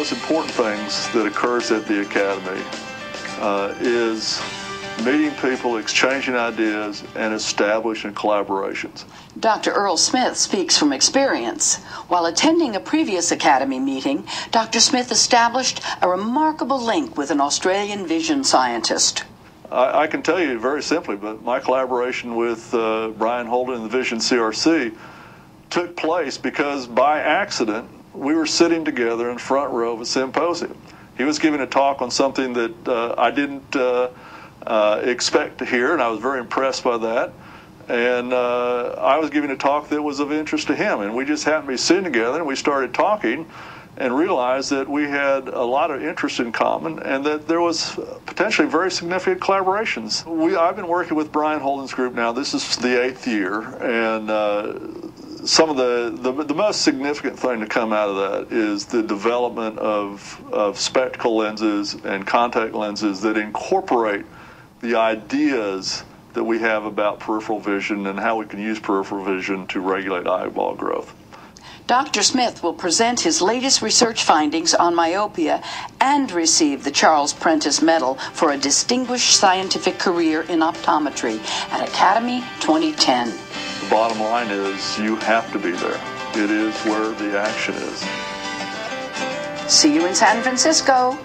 most important things that occurs at the academy uh, is meeting people, exchanging ideas, and establishing collaborations. Dr. Earl Smith speaks from experience. While attending a previous Academy meeting, Dr. Smith established a remarkable link with an Australian vision scientist. I, I can tell you very simply, but my collaboration with uh, Brien Holden and the Vision CRC took place because by accident we were sitting together in front row of a symposium. He was giving a talk on something that uh, I didn't uh, uh, expect to hear, and I was very impressed by that. And uh, I was giving a talk that was of interest to him, and we just happened to be sitting together, and we started talking, and realized that we had a lot of interest in common, and that there was potentially very significant collaborations. We, I've been working with Brien Holden's group now. This is the eighth year, and uh, some of the, the, the most significant thing to come out of that is the development of of spectacle lenses and contact lenses that incorporate the ideas that we have about peripheral vision and how we can use peripheral vision to regulate eyeball growth. Dr. Smith will present his latest research findings on myopia and receive the Charles Prentice Medal for a distinguished scientific career in optometry at Academy 2010. The bottom line is you have to be there. It is where the action is. See you in San Francisco.